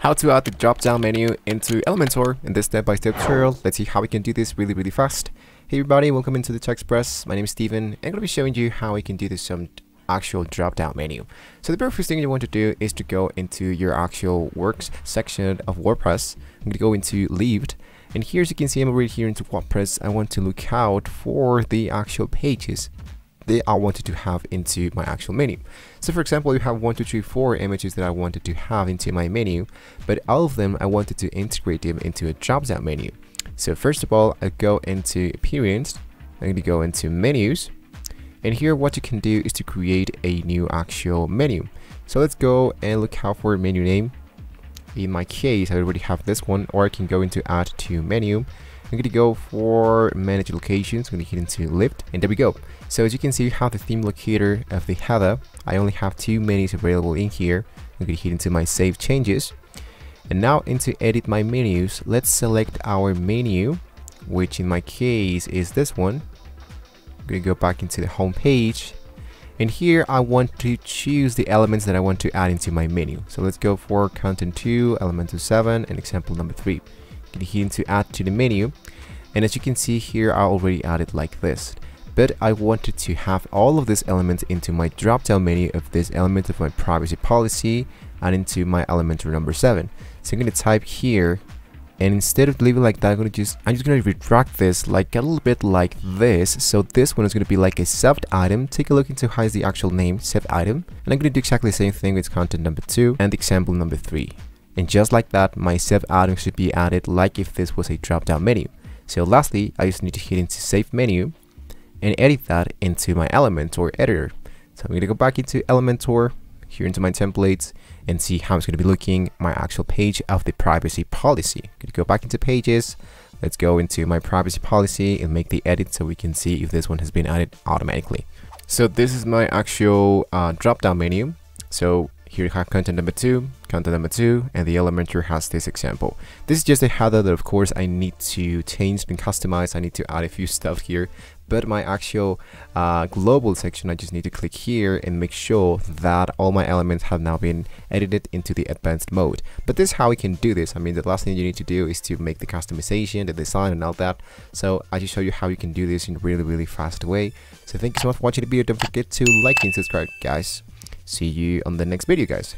how to add the drop down menu into Elementor in this step-by-step -step tutorial. Let's see how we can do this really really fast. Hey everybody, welcome into the Tech Express. My name is Steven and I'm going to be showing you how we can do this some actual drop down menu. So the very first thing you want to do is to go into your actual works section of WordPress. I'm going to go into Lived and here as you can see I'm already here into WordPress. I want to look out for the actual pages that I wanted to have into my actual menu. So for example, you have one, two, three, four images that I wanted to have into my menu, but all of them I wanted to integrate them into a drop-down menu. So first of all, I go into Appearance, I'm going to go into Menus, and here what you can do is to create a new actual menu. So let's go and look out for a menu name. In my case, I already have this one, or I can go into Add to Menu, I'm going to go for manage locations, I'm going to hit into lift, and there we go. So as you can see, you have the theme locator of the header. I only have two menus available in here. I'm going to hit into my save changes. And now into edit my menus, let's select our menu, which in my case is this one. I'm going to go back into the home page. And here I want to choose the elements that I want to add into my menu. So let's go for content 2, Elementor 7, and example number 3 hit to add to the menu. And as you can see here I already added like this. But I wanted to have all of these elements into my drop down menu of this element of my privacy policy and into my element number 7 so I'm going to type here and instead of leaving like that I'm going to just I'm just going to retract this like a little bit like this. So this one is going to be like a saved item. Take a look into how is the actual name saved item. And I'm going to do exactly the same thing with content number 2 and example number 3 and just like that, my save item should be added like if this was a drop-down menu. So lastly, I just need to hit into save menu and edit that into my Elementor editor. So I'm going to go back into Elementor, here into my templates, and see how it's going to be looking my actual page of the privacy policy. I'm going to go back into pages. Let's go into my privacy policy and make the edit so we can see if this one has been added automatically. So this is my actual uh, drop-down menu. So here you have content number two, content number two, and the Elementor has this example. This is just a header that of course I need to change and customize. I need to add a few stuff here, but my actual uh, global section, I just need to click here and make sure that all my elements have now been edited into the advanced mode. But this is how we can do this. I mean, the last thing you need to do is to make the customization, the design and all that. So I just show you how you can do this in a really, really fast way. So thank you so much for watching the video. Don't forget to like and subscribe, guys. See you on the next video, guys.